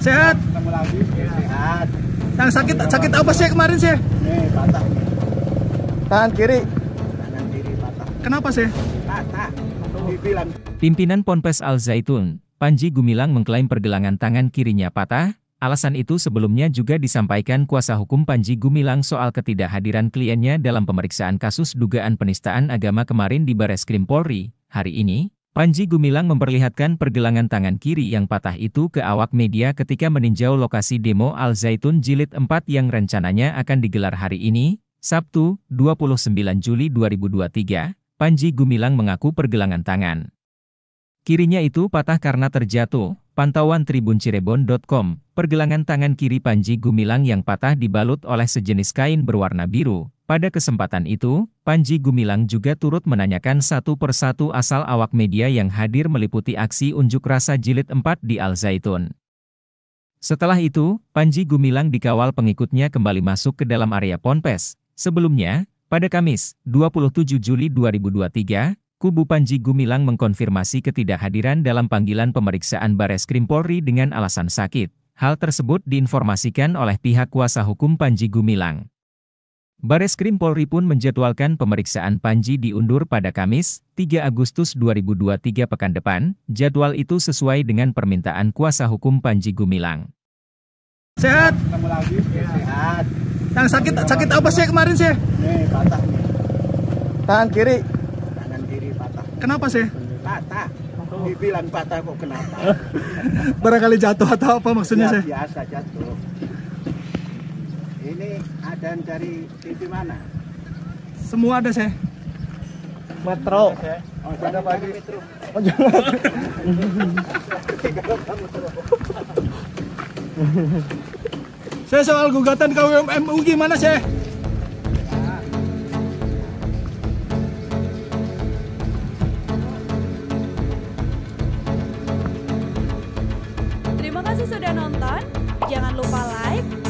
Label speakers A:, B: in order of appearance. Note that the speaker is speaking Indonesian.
A: Sehat.
B: Ketemu lagi, sehat.
A: Yang sakit sakit apa sih kemarin sih?
B: Nih, patah. nih.
A: Tangan kiri.
B: Kanan kiri patah.
A: Kenapa sih?
B: Patah. Dibilang
C: Pimpinan Ponpes Al Zaitun, Panji Gumilang mengklaim pergelangan tangan kirinya patah. Alasan itu sebelumnya juga disampaikan kuasa hukum Panji Gumilang soal ketidakhadiran kliennya dalam pemeriksaan kasus dugaan penistaan agama kemarin di Bareskrim Polri. Hari ini, Panji Gumilang memperlihatkan pergelangan tangan kiri yang patah itu ke awak media ketika meninjau lokasi demo Al Zaitun Jilid 4 yang rencananya akan digelar hari ini, Sabtu, 29 Juli 2023. Panji Gumilang mengaku pergelangan tangan. Kirinya itu patah karena terjatuh. Pantauan tribuncirebon.com, pergelangan tangan kiri Panji Gumilang yang patah dibalut oleh sejenis kain berwarna biru. Pada kesempatan itu, Panji Gumilang juga turut menanyakan satu persatu asal awak media yang hadir meliputi aksi unjuk rasa jilid 4 di Al Zaitun. Setelah itu, Panji Gumilang dikawal pengikutnya kembali masuk ke dalam area Ponpes. Sebelumnya, pada Kamis, 27 Juli 2023, Kubu Panji Gumilang mengkonfirmasi ketidakhadiran dalam panggilan pemeriksaan Bareskrim Polri dengan alasan sakit. Hal tersebut diinformasikan oleh pihak kuasa hukum Panji Gumilang. Bareskrim Polri pun menjadwalkan pemeriksaan Panji diundur pada Kamis, 3 Agustus 2023 pekan depan. Jadwal itu sesuai dengan permintaan kuasa hukum Panji Gumilang.
A: Sehat.
B: ketemu lagi, sehat.
A: Yang sakit sakit apa sih kemarin sih?
B: Nih, patah. nih.
A: Tangan kiri.
B: Kanan kiri patah.
A: Kenapa sih?
B: Patah. Dibilang patah kok kenapa?
A: Barangkali jatuh atau apa maksudnya
B: Ya,
A: sih?
B: biasa jatuh. Ini ada dari TV mana?
A: Semua ada sih. Metro.
B: Oh, ada pagi. Metro.
A: Saya soal gugatan KWMMU gimana sih?
D: Terima kasih sudah nonton. Jangan lupa like,